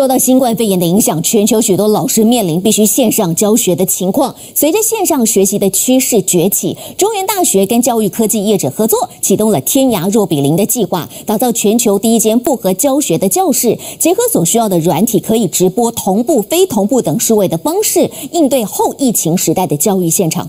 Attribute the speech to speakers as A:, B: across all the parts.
A: 受到新冠肺炎的影响，全球许多老师面临必须线上教学的情况。随着线上学习的趋势崛起，中原大学跟教育科技业者合作，启动了“天涯若比邻”的计划，打造全球第一间复合教学的教室，结合所需要的软体，可以直播、同步、非同步等数位的方式，应对后疫情时代的教育现场。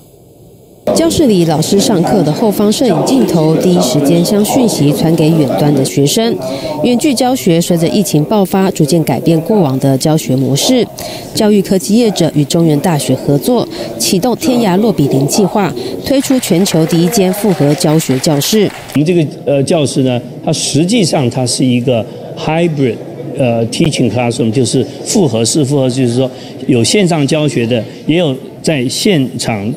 B: 教室里，老师上课的后方摄影镜头第一时间将讯息传给远端的学生。远距教学随着疫情爆发，逐渐改变过往的教学模式。教育科技业者与中原大学合作，启动“天涯落比邻”计划，推出全球第一间复合教学教室。
C: 我们这个呃教室呢，它实际上它是一个 hybrid 呃 teaching classroom，就是复合式，复合就是说有线上教学的，也有。在现场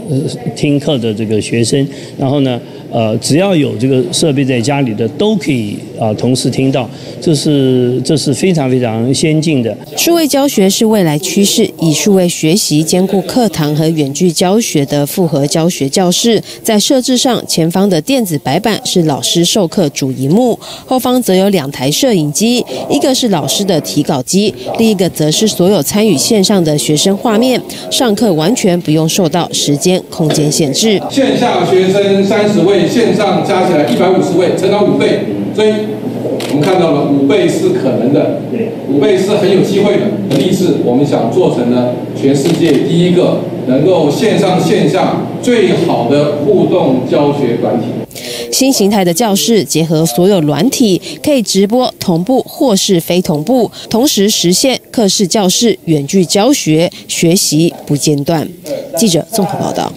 C: 听课的这个学生，然后呢？呃，只要有这个设备在家里的，都可以啊同时听到，这是这是非常非常先进的。
B: 数位教学是未来趋势，以数位学习兼顾课堂和远距教学的复合教学教室，在设置上，前方的电子白板是老师授课主荧幕，后方则有两台摄影机，一个是老师的提稿机，另一个则是所有参与线上的学生画面。上课完全不用受到时间空间限制。
D: 线下学生三十位。线上加起来一百五十位，成长五倍，所以我们看到了五倍是可能的，五倍是很有机会的。立志，我们想做成呢全世界第一个能够线上线下最好的互动教学团体。
B: 新形态的教室结合所有软体，可以直播、同步或是非同步，同时实现课室教室远距教学，学习不间断。记者综合报道。